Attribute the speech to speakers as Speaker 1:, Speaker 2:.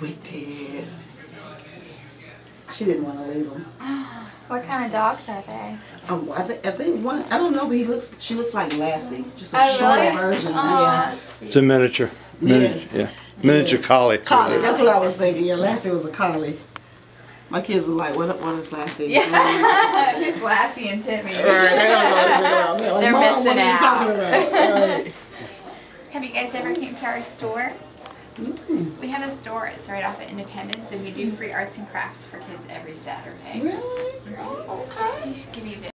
Speaker 1: we did. She didn't want to leave him.
Speaker 2: What kind of dogs are they?
Speaker 1: Um, I think I think one. I don't know, but he looks. She looks like Lassie, just a
Speaker 2: Oh,
Speaker 1: shorter
Speaker 2: really?
Speaker 1: version.
Speaker 2: Aw,
Speaker 1: Yeah,
Speaker 3: It's a miniature. Miniature, yeah. Miniature collie.
Speaker 1: collie. That's what I was thinking. Yeah, Lassie was a collie. My kids are like, what? What is Lassie?
Speaker 2: Yeah. it's Lassie and Timmy.
Speaker 1: Right, they don't know anything about me. Like,
Speaker 2: They're
Speaker 1: Mom, what
Speaker 2: missing
Speaker 1: are you
Speaker 2: out."
Speaker 1: talking about? Right.
Speaker 2: Have you guys ever came to our store? We have a store. It's right off of Independence, and we do free arts and crafts for kids every Saturday.
Speaker 1: Really? Oh, okay.
Speaker 2: We should give you this.